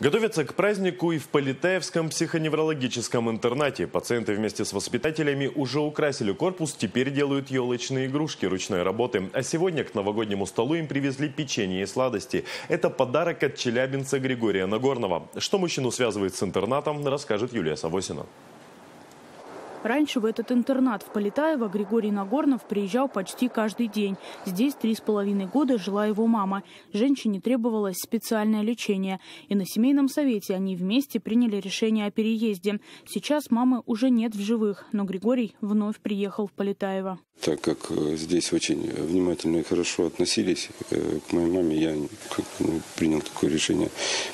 Готовятся к празднику и в Полетаевском психоневрологическом интернате. Пациенты вместе с воспитателями уже украсили корпус, теперь делают елочные игрушки ручной работы. А сегодня к новогоднему столу им привезли печенье и сладости. Это подарок от челябинца Григория Нагорного. Что мужчину связывает с интернатом, расскажет Юлия Савосина. Раньше в этот интернат в Полетаево Григорий Нагорнов приезжал почти каждый день. Здесь три с половиной года жила его мама. Женщине требовалось специальное лечение. И на семейном совете они вместе приняли решение о переезде. Сейчас мамы уже нет в живых, но Григорий вновь приехал в Полетаево. Так как э, здесь очень внимательно и хорошо относились э, к моей маме, я ну, принял такое решение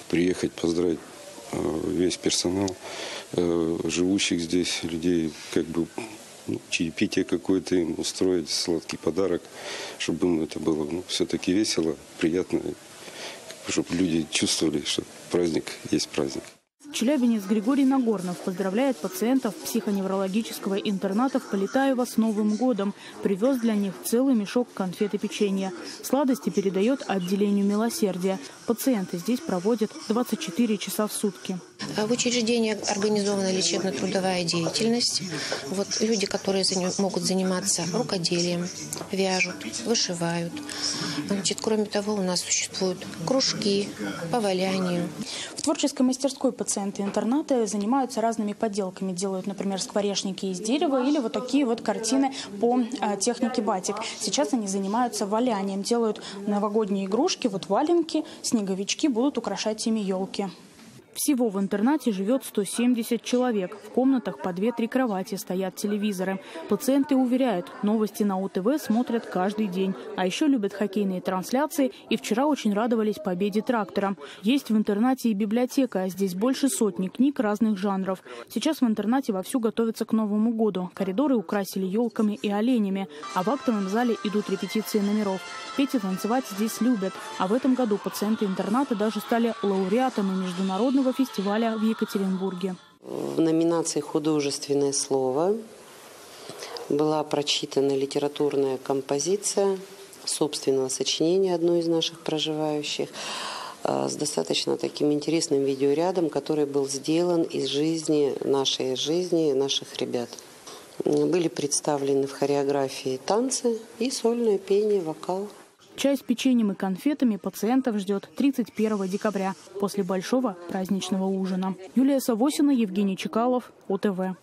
приехать, поздравить Э, весь персонал, живущих здесь людей, как бы ну, чаепитие какое-то им устроить, сладкий подарок, чтобы им это было ну, все-таки весело, приятно, чтобы люди чувствовали, что праздник есть праздник. Челябинец Григорий Нагорнов поздравляет пациентов психоневрологического интерната в Полетаево с Новым годом. Привез для них целый мешок конфет и печенья. Сладости передает отделению милосердия. Пациенты здесь проводят 24 часа в сутки. А в учреждении организована лечебно-трудовая деятельность. Вот люди, которые могут заниматься рукоделием, вяжут, вышивают. Значит, кроме того, у нас существуют кружки по валянию. В творческой мастерской пациенты интерната занимаются разными подделками. Делают, например, скворечники из дерева или вот такие вот картины по а, технике батик. Сейчас они занимаются валянием, делают новогодние игрушки, вот валенки, снеговички будут украшать ими елки. Всего в интернате живет 170 человек. В комнатах по 2-3 кровати стоят телевизоры. Пациенты уверяют, новости на УТВ смотрят каждый день. А еще любят хоккейные трансляции и вчера очень радовались победе трактора. Есть в интернате и библиотека. Здесь больше сотни книг разных жанров. Сейчас в интернате вовсю готовятся к Новому году. Коридоры украсили елками и оленями. А в актовом зале идут репетиции номеров. Петь и танцевать здесь любят. А в этом году пациенты интерната даже стали лауреатами международного фестиваля в Екатеринбурге. В номинации «Художественное слово» была прочитана литературная композиция собственного сочинения одной из наших проживающих э, с достаточно таким интересным видеорядом, который был сделан из жизни, нашей жизни, наших ребят. Были представлены в хореографии танцы и сольное пение, вокал. Чай с печеньем и конфетами пациентов ждет 31 декабря после большого праздничного ужина. Юлия Савосина, Евгений Чекалов, ОТВ.